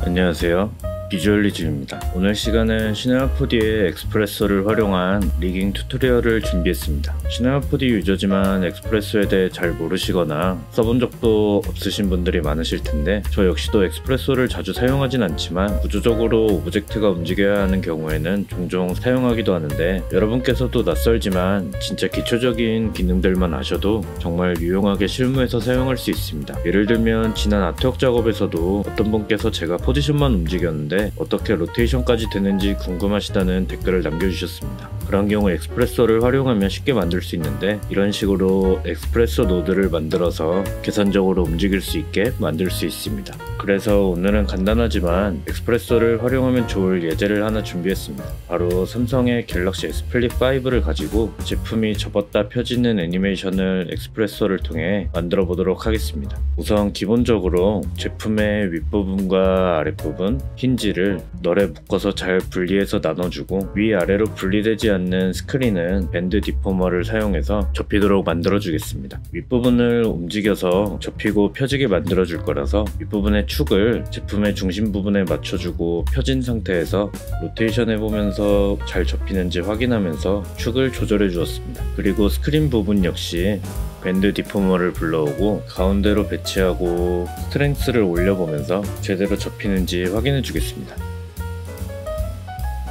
안녕하세요. 비주얼리즘입니다. 오늘 시간은 시네마4D의 엑스프레소를 활용한 rigging tutorial을 준비했습니다. 시네마4D 유저지만 엑스프레소에 대해 잘 모르시거나 써본 적도 없으신 분들이 많으실 텐데 저 역시도 XPresso를 자주 사용하진 않지만 구조적으로 object가 움직여야 하는 경우에는 종종 사용하기도 하는데 여러분께서도 낯설지만 진짜 기초적인 기능들만 아셔도 정말 유용하게 실무에서 사용할 수 있습니다. 예를 들면 지난 artwork 작업에서도 어떤 분께서 제가 포지션만 움직였는데 어떻게 로테이션까지 되는지 궁금하시다는 댓글을 남겨주셨습니다. 그런 경우 XPresso를 활용하면 쉽게 만들 수 있는데 이런 식으로 XPresso 노드를 만들어서 계산적으로 움직일 수 있게 만들 수 있습니다. 그래서 오늘은 간단하지만 XPresso를 활용하면 좋을 예제를 하나 준비했습니다. 바로 삼성의 갤럭시 S 플립 5를 가지고 제품이 접었다 펴지는 애니메이션을 XPresso를 통해 만들어 보도록 하겠습니다. 우선 기본적으로 제품의 윗부분과 아랫부분, 힌지 페이지를 Null에 묶어서 잘 분리해서 나눠주고 위아래로 분리되지 않는 스크린은 Bend Deformer를 사용해서 접히도록 만들어 주겠습니다. 윗부분을 움직여서 접히고 펴지게 만들어 줄 거라서 윗부분의 축을 제품의 중심 부분에 맞춰주고 펴진 상태에서 로테이션 해보면서 잘 접히는지 확인하면서 축을 조절해 주었습니다. 그리고 스크린 부분 역시 Bend Deformer를 불러오고 가운데로 배치하고 Strength를 올려보면서 제대로 접히는지 확인해 주겠습니다.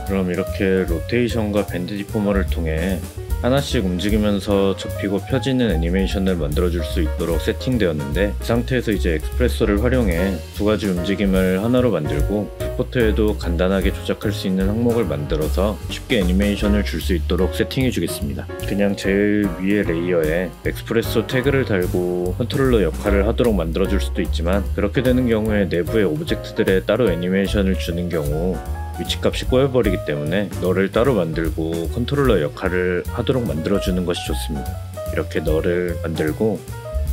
그럼 이렇게 로테이션과 Bend Deformer를 통해 하나씩 움직이면서 접히고 펴지는 애니메이션을 만들어줄 수 있도록 세팅되었는데 이 상태에서 이제 XPresso를 활용해 두 가지 움직임을 하나로 만들고 Viewport에도 간단하게 조작할 수 있는 항목을 만들어서 쉽게 애니메이션을 줄 수 있도록 세팅해 주겠습니다. 그냥 제일 위에 레이어에 XPresso 태그를 달고 컨트롤러 역할을 하도록 만들어줄 수도 있지만 그렇게 되는 경우에 내부의 Object들에 따로 애니메이션을 주는 경우 위치값이 꼬여버리기 때문에 Null을 따로 만들고 컨트롤러 역할을 하도록 만들어주는 것이 좋습니다. 이렇게 Null을 만들고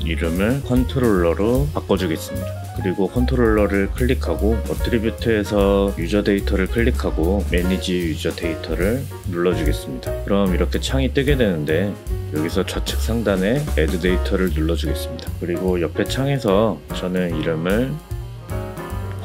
이름을 컨트롤러로 바꿔주겠습니다. 그리고 컨트롤러를 클릭하고 Attribute에서 User Data를 클릭하고 Manage User Data를 눌러주겠습니다. 그럼 이렇게 창이 뜨게 되는데 여기서 좌측 상단에 Add Data를 눌러주겠습니다. 그리고 옆에 창에서 저는 이름을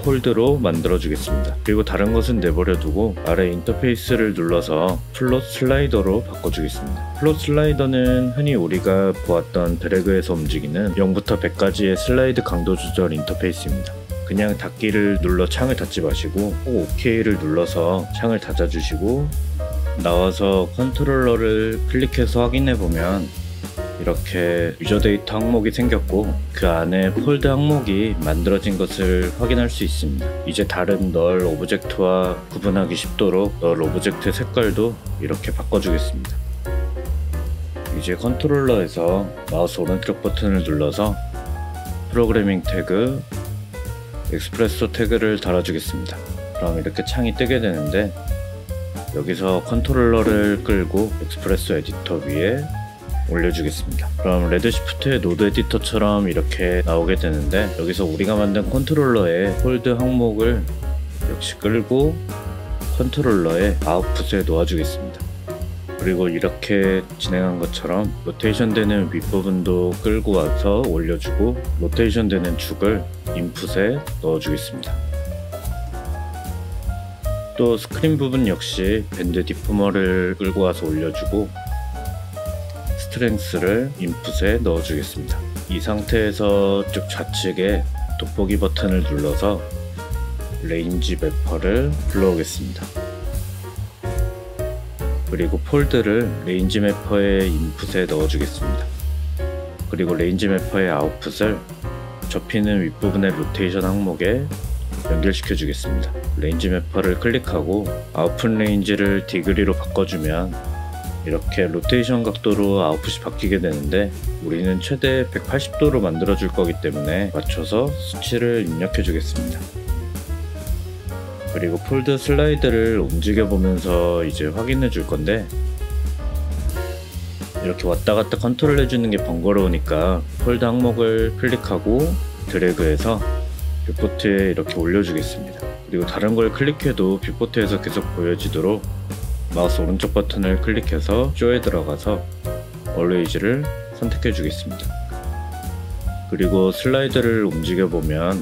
Fold로 만들어 주겠습니다. 그리고 다른 것은 내버려 두고 아래 인터페이스를 눌러서 Float Slider로 바꿔주겠습니다. Float Slider는 흔히 우리가 보았던 드래그에서 움직이는 0부터 100까지의 슬라이드 강도 조절 인터페이스입니다. 그냥 닫기를 눌러 창을 닫지 마시고 꼭 OK를 눌러서 창을 닫아주시고 나와서 컨트롤러를 클릭해서 확인해 보면 이렇게 User Data 항목이 생겼고 그 안에 Fold 항목이 만들어진 것을 확인할 수 있습니다. 이제 다른 Null Object와 구분하기 쉽도록 Null Object 색깔도 이렇게 바꿔주겠습니다. 이제 컨트롤러에서 마우스 오른쪽 버튼을 눌러서 프로그래밍 태그, XPresso 태그를 달아주겠습니다. 그럼 이렇게 창이 뜨게 되는데 여기서 컨트롤러를 끌고 XPresso 에디터 위에 올려주겠습니다. 그럼 Redshift의 노드 에디터처럼 이렇게 나오게 되는데 여기서 우리가 만든 컨트롤러의 Fold 항목을 역시 끌고 컨트롤러의 아웃풋에 놓아주겠습니다. 그리고 이렇게 진행한 것처럼 로테이션 되는 윗부분도 끌고 와서 올려주고 로테이션 되는 축을 인풋에 넣어주겠습니다. 또 스크린 부분 역시 Bend Deformer를 끌고 와서 올려주고 Strength를 인풋에 넣어주겠습니다. 이 상태에서 쭉 좌측에 돋보기 버튼을 눌러서 Range Mapper를 불러오겠습니다. 그리고 Fold를 Range Mapper의 인풋에 넣어주겠습니다. 그리고 Range Mapper의 아웃풋을 접히는 윗부분의 로테이션 항목에 연결시켜 주겠습니다. Range Mapper를 클릭하고 아웃풋 레인지를 Degree로 바꿔주면 이렇게 로테이션 각도로 아웃풋이 바뀌게 되는데 우리는 최대 180도로 만들어 줄 거기 때문에 맞춰서 수치를 입력해 주겠습니다. 그리고 Fold 슬라이드를 움직여 보면서 이제 확인해 줄 건데 이렇게 왔다 갔다 컨트롤 해주는 게 번거로우니까 Fold 항목을 클릭하고 드래그해서 Viewport에 이렇게 올려주겠습니다. 그리고 다른 걸 클릭해도 Viewport에서 계속 보여지도록 마우스 오른쪽 버튼을 클릭해서 Show에 들어가서 Always를 선택해 주겠습니다. 그리고 슬라이드를 움직여 보면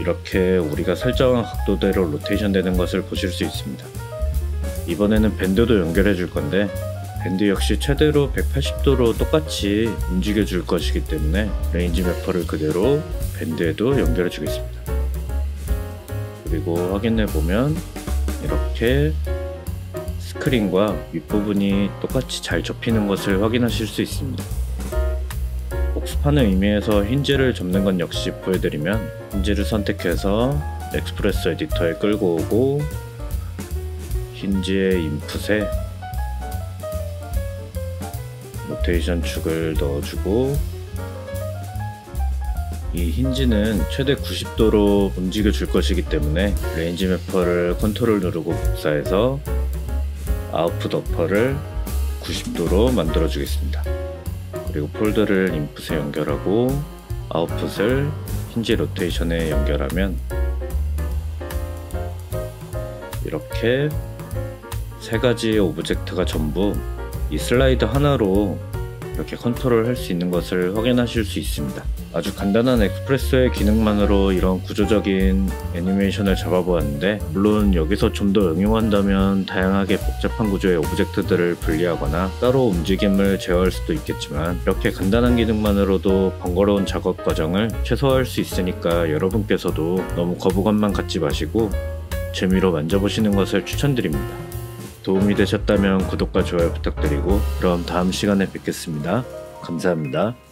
이렇게 우리가 설정한 각도대로 로테이션 되는 것을 보실 수 있습니다. 이번에는 Bend도 연결해 줄 건데 Bend 역시 최대로 180도로 똑같이 움직여 줄 것이기 때문에 Range Mapper를 그대로 Bend에도 연결해 주겠습니다. 그리고 확인해 보면 이렇게 스크린과 윗부분이 똑같이 잘 접히는 것을 확인하실 수 있습니다. 복습하는 의미에서 힌지를 접는 건 역시 보여드리면 힌지를 선택해서 엑스프레소 에디터에 끌고 오고 힌지의 인풋에 로테이션 축을 넣어주고 이 힌지는 최대 90도로 움직여 줄 것이기 때문에 Range Mapper를 컨트롤 누르고 복사해서 Output Upper를 90도로 만들어 주겠습니다. 그리고 Fold를 인풋에 연결하고 아웃풋을 힌지 로테이션에 연결하면 이렇게 세 가지의 Object가 전부 이 슬라이드 하나로 이렇게 컨트롤 할 수 있는 것을 확인하실 수 있습니다. 아주 간단한 XPresso의 기능만으로 이런 구조적인 애니메이션을 잡아보았는데 물론 여기서 좀 더 응용한다면 다양하게 복잡한 구조의 Object들을 분리하거나 따로 움직임을 제어할 수도 있겠지만 이렇게 간단한 기능만으로도 번거로운 작업 과정을 최소화할 수 있으니까 여러분께서도 너무 거부감만 갖지 마시고 재미로 만져보시는 것을 추천드립니다. 도움이 되셨다면 구독과 좋아요 부탁드리고 그럼 다음 시간에 뵙겠습니다. 감사합니다.